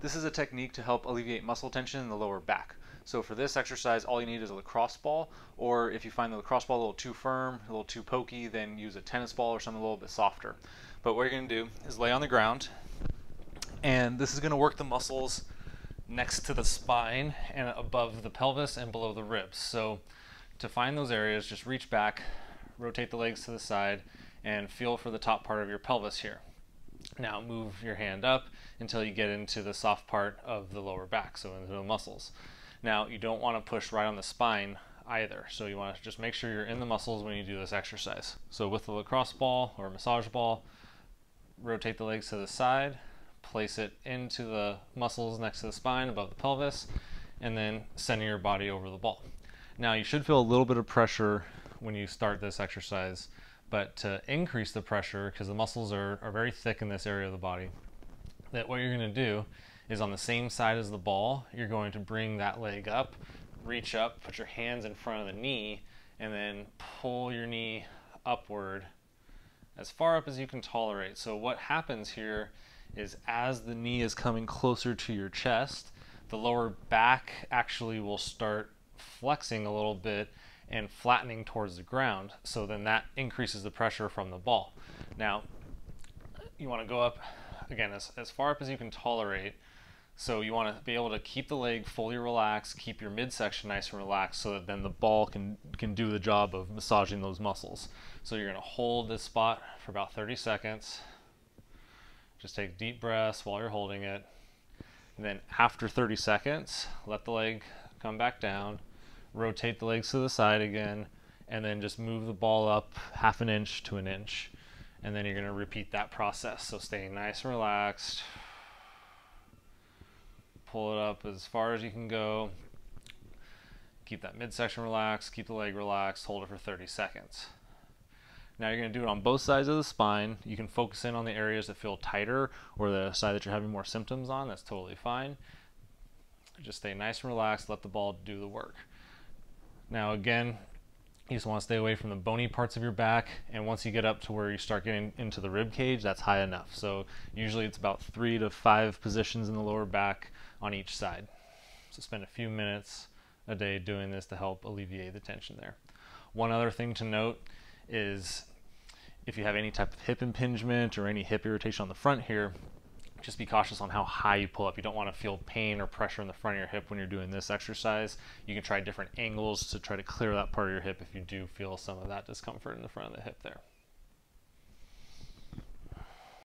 This is a technique to help alleviate muscle tension in the lower back. So for this exercise, all you need is a lacrosse ball, or if you find the lacrosse ball a little too firm, a little too pokey, then use a tennis ball or something a little bit softer. But what you're gonna do is lay on the ground, and this is gonna work the muscles next to the spine and above the pelvis and below the ribs. So to find those areas, just reach back, rotate the legs to the side, and feel for the top part of your pelvis here. Now move your hand up until you get into the soft part of the lower back, so into the muscles. Now you don't want to push right on the spine either, so you want to just make sure you're in the muscles when you do this exercise. So with the lacrosse ball or massage ball, rotate the legs to the side, place it into the muscles next to the spine above the pelvis, and then center your body over the ball. Now you should feel a little bit of pressure when you start this exercise, but to increase the pressure, because the muscles are, are very thick in this area of the body, that what you're going to do is on the same side as the ball, you're going to bring that leg up, reach up, put your hands in front of the knee, and then pull your knee upward as far up as you can tolerate. So what happens here is as the knee is coming closer to your chest, the lower back actually will start flexing a little bit and flattening towards the ground. So then that increases the pressure from the ball. Now, you want to go up again as, as far up as you can tolerate. So you want to be able to keep the leg fully relaxed, keep your midsection nice and relaxed so that then the ball can, can do the job of massaging those muscles. So you're going to hold this spot for about 30 seconds. Just take deep breaths while you're holding it. And then after 30 seconds, let the leg come back down, rotate the legs to the side again, and then just move the ball up half an inch to an inch. And then you're going to repeat that process. So staying nice and relaxed. Pull it up as far as you can go. Keep that midsection relaxed, keep the leg relaxed, hold it for 30 seconds. Now you're going to do it on both sides of the spine. You can focus in on the areas that feel tighter or the side that you're having more symptoms on. That's totally fine. Just stay nice and relaxed. Let the ball do the work. Now again, you just want to stay away from the bony parts of your back. And once you get up to where you start getting into the rib cage, that's high enough. So usually it's about three to five positions in the lower back on each side. So spend a few minutes a day doing this to help alleviate the tension there. One other thing to note is if you have any type of hip impingement or any hip irritation on the front here, just be cautious on how high you pull up. You don't want to feel pain or pressure in the front of your hip when you're doing this exercise. You can try different angles to try to clear that part of your hip if you do feel some of that discomfort in the front of the hip there.